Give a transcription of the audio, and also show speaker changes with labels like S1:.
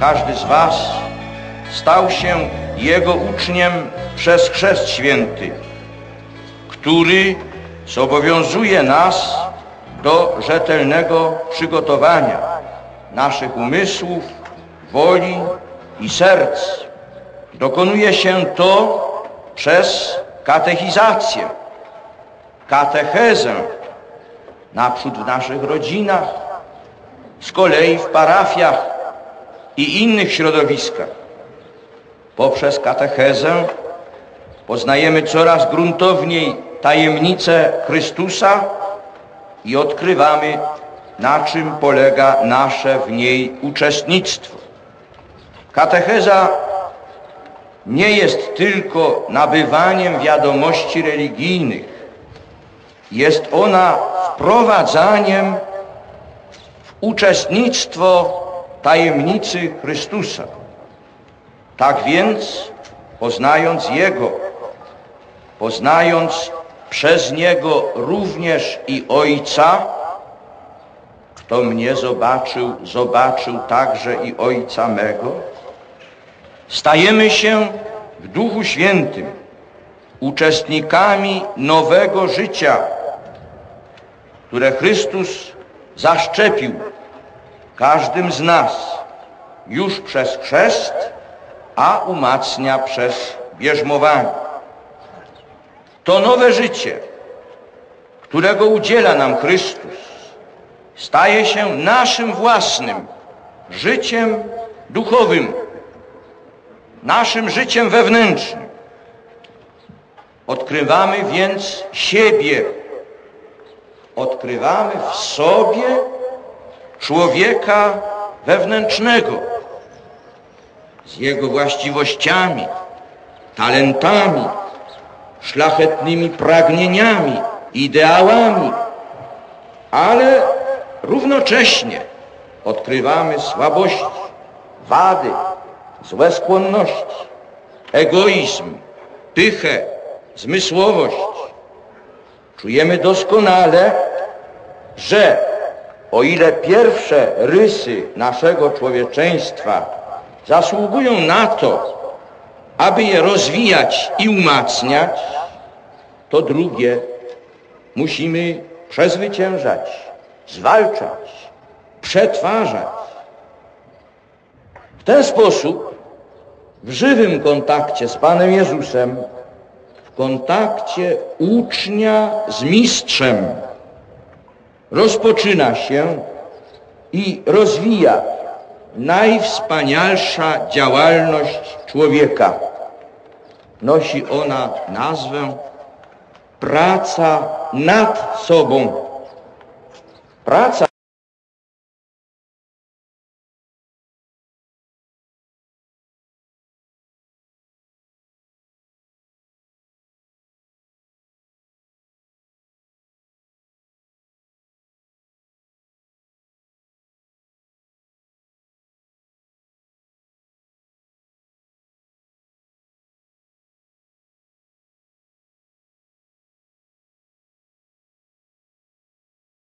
S1: każdy z Was stał się Jego uczniem przez chrzest święty, który zobowiązuje nas do rzetelnego przygotowania naszych umysłów, woli i serc. Dokonuje się to przez katechizację, katechezę, naprzód w naszych rodzinach, z kolei w parafiach i innych środowiskach. Poprzez katechezę poznajemy coraz gruntowniej tajemnicę Chrystusa i odkrywamy, na czym polega nasze w niej uczestnictwo. Katecheza nie jest tylko nabywaniem wiadomości religijnych, jest ona wprowadzaniem w uczestnictwo tajemnicy Chrystusa. Tak więc, poznając Jego, poznając przez Niego również i Ojca, kto mnie zobaczył, zobaczył także i Ojca mego, stajemy się w Duchu Świętym uczestnikami nowego życia, które Chrystus zaszczepił każdym z nas już przez chrzest, a umacnia przez bierzmowanie. To nowe życie, którego udziela nam Chrystus, staje się naszym własnym życiem duchowym, naszym życiem wewnętrznym. Odkrywamy więc siebie, odkrywamy w sobie człowieka wewnętrznego z jego właściwościami, talentami, szlachetnymi pragnieniami, ideałami, ale równocześnie odkrywamy słabości, wady, złe skłonności, egoizm, pychę, zmysłowość. Czujemy doskonale, że o ile pierwsze rysy naszego człowieczeństwa zasługują na to, aby je rozwijać i umacniać, to drugie musimy przezwyciężać, zwalczać, przetwarzać. W ten sposób w żywym kontakcie z Panem Jezusem, w kontakcie ucznia z mistrzem, rozpoczyna się i rozwija najwspanialsza działalność człowieka. Nosi ona nazwę praca nad sobą. Praca